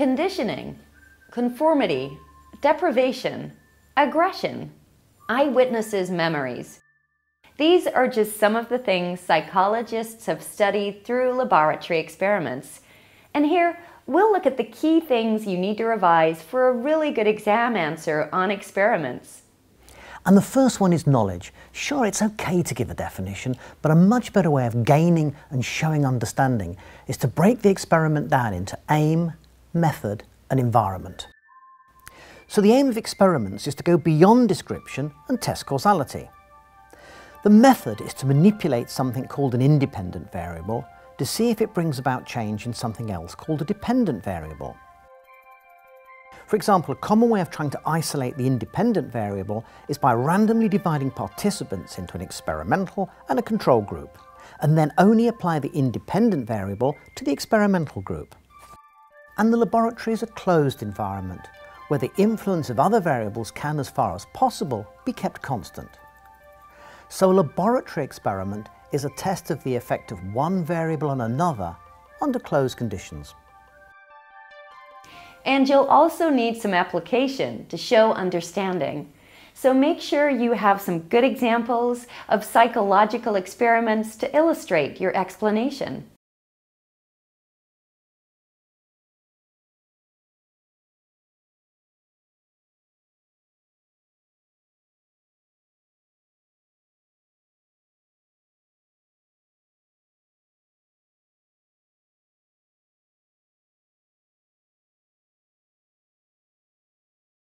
conditioning, conformity, deprivation, aggression, eyewitnesses' memories. These are just some of the things psychologists have studied through laboratory experiments. And here, we'll look at the key things you need to revise for a really good exam answer on experiments. And the first one is knowledge. Sure, it's okay to give a definition, but a much better way of gaining and showing understanding is to break the experiment down into aim, method, and environment. So the aim of experiments is to go beyond description and test causality. The method is to manipulate something called an independent variable to see if it brings about change in something else called a dependent variable. For example, a common way of trying to isolate the independent variable is by randomly dividing participants into an experimental and a control group, and then only apply the independent variable to the experimental group. And the laboratory is a closed environment, where the influence of other variables can, as far as possible, be kept constant. So a laboratory experiment is a test of the effect of one variable on another under closed conditions. And you'll also need some application to show understanding. So make sure you have some good examples of psychological experiments to illustrate your explanation.